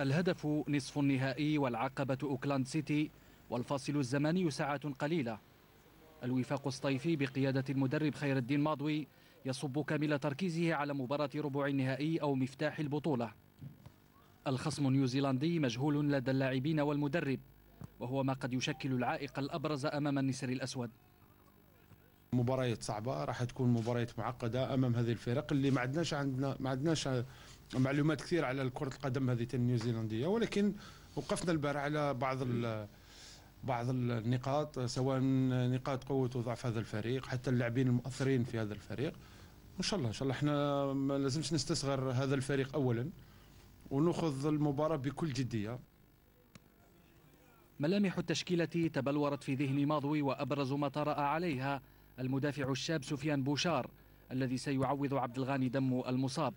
الهدف نصف النهائي والعقبة أوكلاند سيتي والفاصل الزمني ساعات قليلة. الوفاق السطايفي بقيادة المدرب خير الدين ماضوي يصب كامل تركيزه على مباراة ربع النهائي أو مفتاح البطولة. الخصم النيوزيلندي مجهول لدى اللاعبين والمدرب وهو ما قد يشكل العائق الأبرز أمام النسر الأسود. مباريات صعبة راح تكون مباريات معقدة أمام هذه الفرق اللي ما عندناش عندنا ما عندناش معلومات كثير على كرة القدم هذه النيوزيلندية ولكن وقفنا البارح على بعض بعض النقاط سواء نقاط قوة وضعف هذا الفريق حتى اللاعبين المؤثرين في هذا الفريق. إن شاء الله إن شاء الله. إحنا ما لازمش نستصغر هذا الفريق اولا ونأخذ المباراة بكل جدية. ملامح التشكيلة تبلورت في ذهن ماضوي وأبرز ما طرأ عليها المدافع الشاب سفيان بوشار الذي سيعوض عبد الغاني دم المصاب.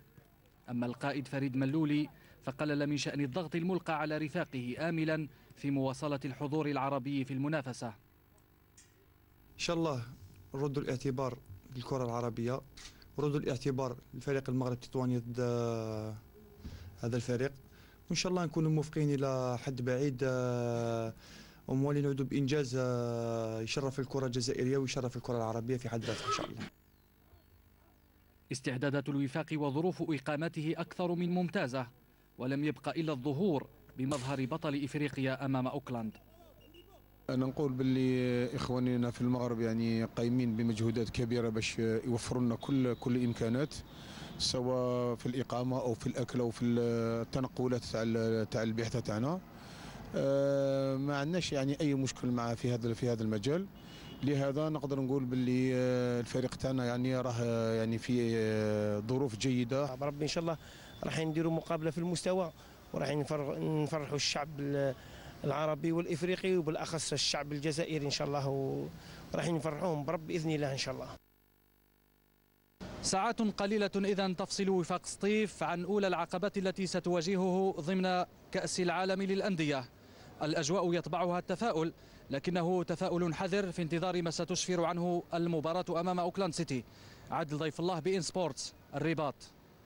أما القائد فريد ملولي فقلل من شأن الضغط الملقى على رفاقه آملا في مواصلة الحضور العربي في المنافسة. إن شاء الله ردوا الاعتبار للكرة العربية ردوا الاعتبار لفريق المغرب التطواني ضد آه، هذا الفريق. وإن شاء الله نكونوا موفقين إلى حد بعيد آه، ومولي نعودوا بإنجاز آه، يشرف الكرة الجزائرية ويشرف الكرة العربية في حد ذاتها إن شاء الله. استعدادات الوفاق وظروف إقامته أكثر من ممتازة ولم يبق إلا الظهور بمظهر بطل إفريقيا أمام أوكلاند. أنا نقول باللي إخواننا في المغرب يعني قايمين بمجهودات كبيرة باش يوفروا لنا كل كل الامكانات سواء في الإقامة أو في الأكل أو في التنقلات تاع تاع البعثه تاعنا. آه، ما عندناش يعني أي مشكل مع في هذا في هذا المجال. لهذا نقدر نقول باللي آه، الفريق تاعنا يعني راه يعني في آه، ظروف جيدة. بربي إن شاء الله راح نديروا مقابلة في المستوى وراح نفرحوا الشعب العربي والإفريقي وبالأخص الشعب الجزائري إن شاء الله وراح نفرحوهم برب باذن الله إن شاء الله. ساعات قليلة إذا تفصل وفاق سطيف عن أولى العقبات التي ستواجهه ضمن كأس العالم للأندية. الأجواء يطبعها التفاؤل لكنه تفاؤل حذر في انتظار ما ستسفر عنه المباراة أمام أوكلاند سيتي. عادل ضيف الله beIN Sports الرباط.